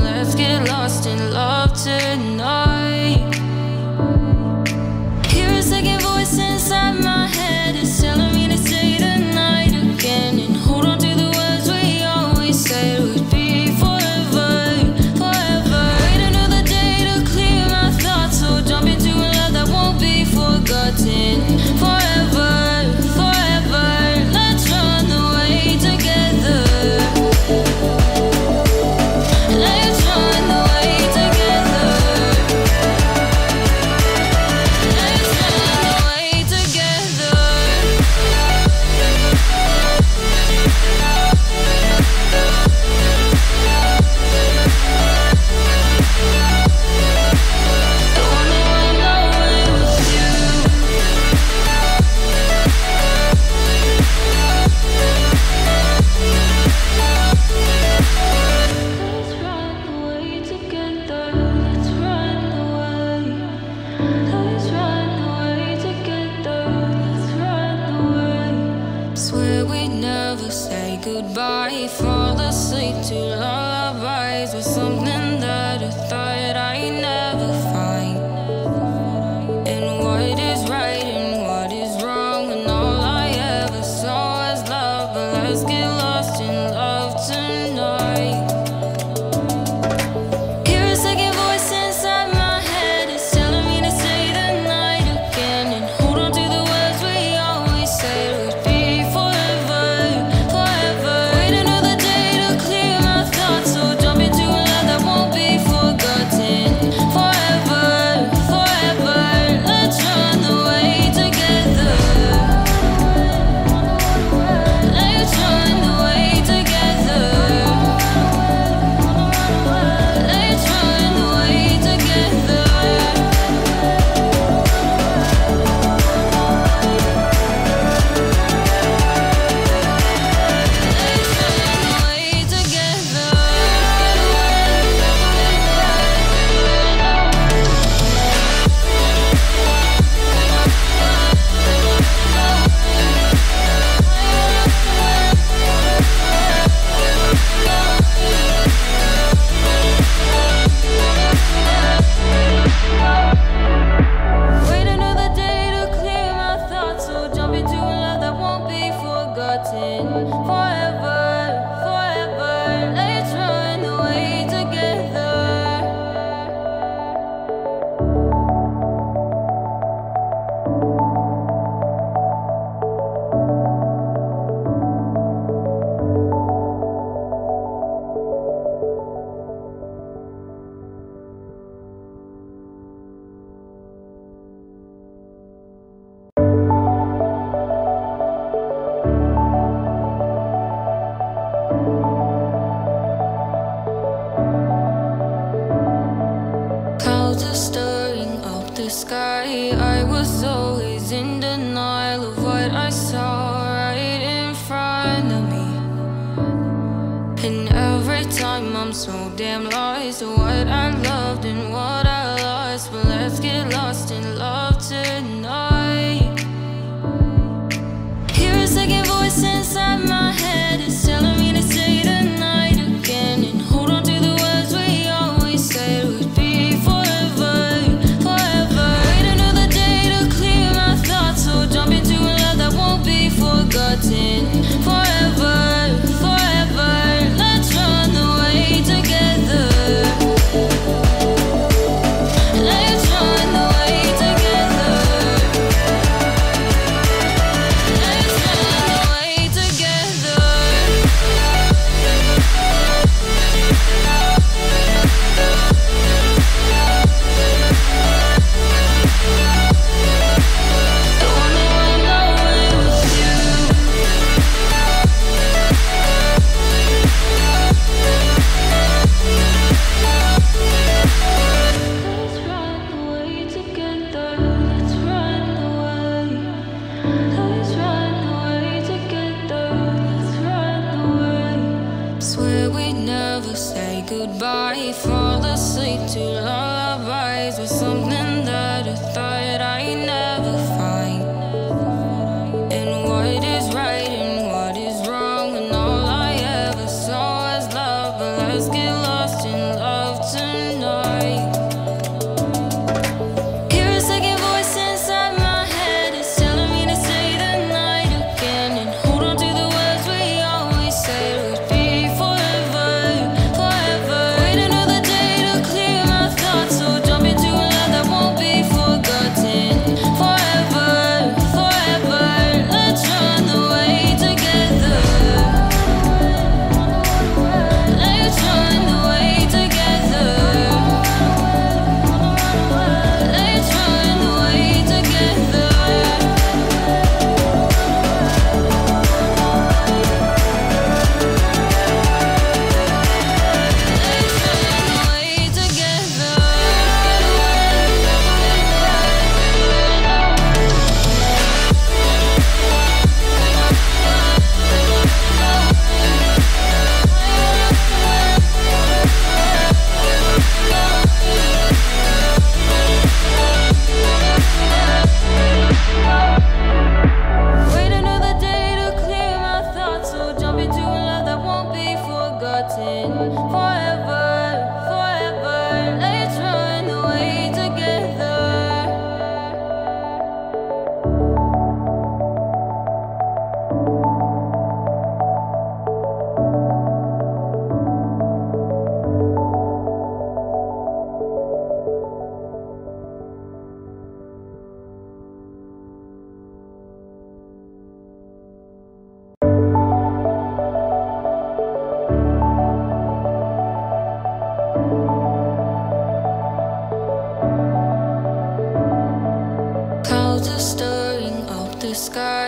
Let's get lost in love tonight. somnen där ute. smile of what I saw right in front of me. And every time I'm so damn lost what I love. I fall asleep to lullabies with something. blue sky.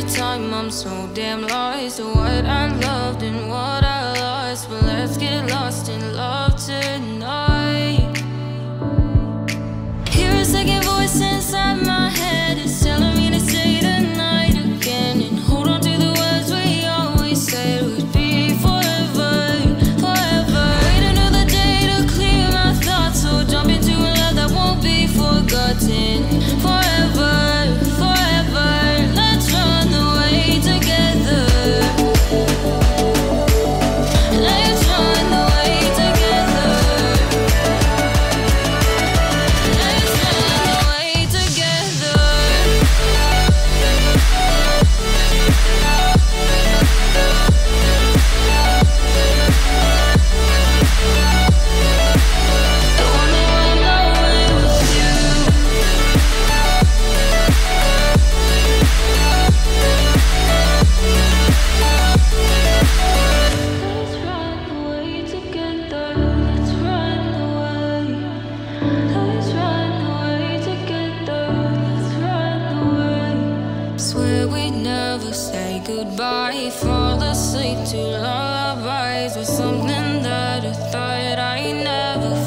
every time I'm so damn lost to what I loved and what I lost. But let's get lost in love tonight. Goodbye. Fall asleep to lullabies with something that I thought I'd never